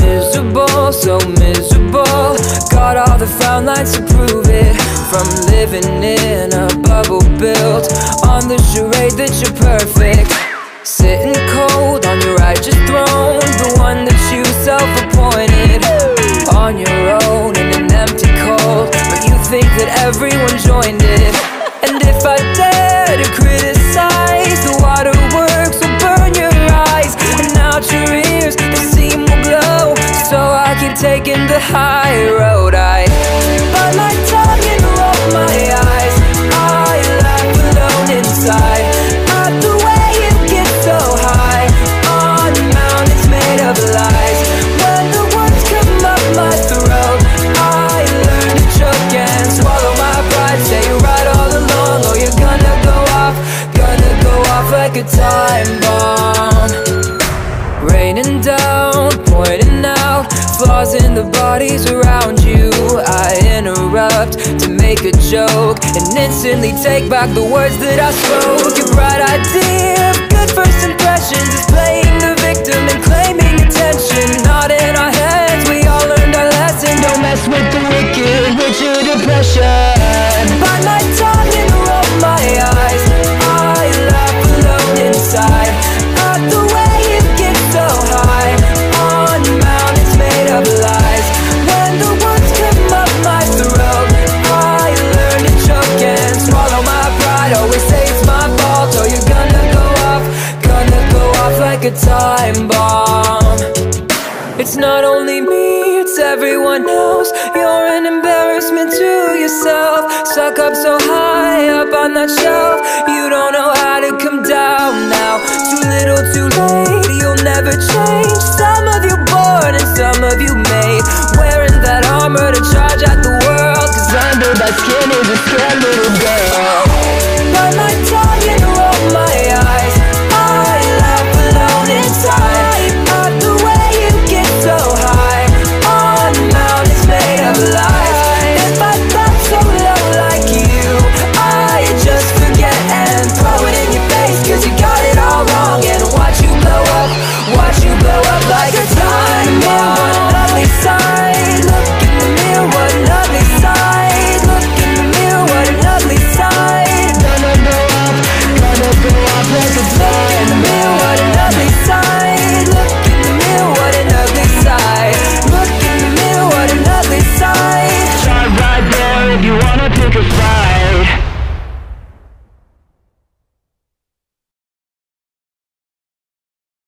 Miserable, so miserable. Got all the frown lines to prove it. From living in a bubble built On the charade that you're perfect. Sitting cold on your righteous throne The one that you self-appointed. On your own in an empty cold But you think that everyone joined it taking the high road. I bite my tongue and roll my eyes. I laugh alone inside. At the way it gets so high. On mountains made of lies. When the words come up my throat I learn to choke and swallow my pride. Stay right all along or you're gonna go off Gonna go off like a time bomb. Raining down, around you. I interrupt to make a joke And instantly take back the words that I spoke. Your bright idea a time bomb. It's not only me, it's everyone else. You're an embarrassment to yourself. Stuck up so high up on that shelf. You don't know how to come down now. Too little too late, you'll never change. Some of you born and some of you made. Wearing that armor to charge at the world. Cause under that skin is a scared little girl